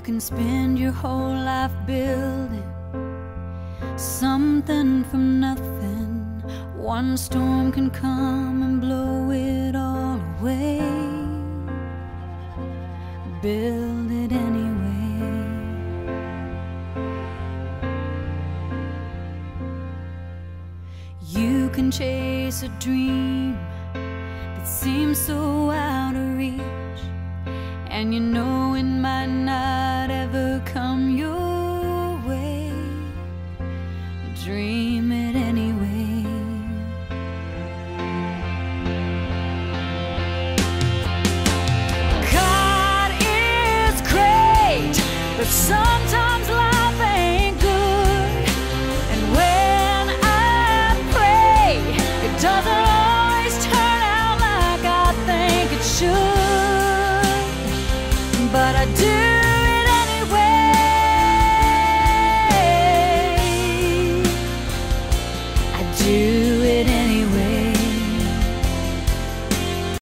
can spend your whole life building something from nothing. One storm can come and blow it all away. Build it anyway. You can chase a dream that seems so out of reach, and you know it might not ever come your way. Dream you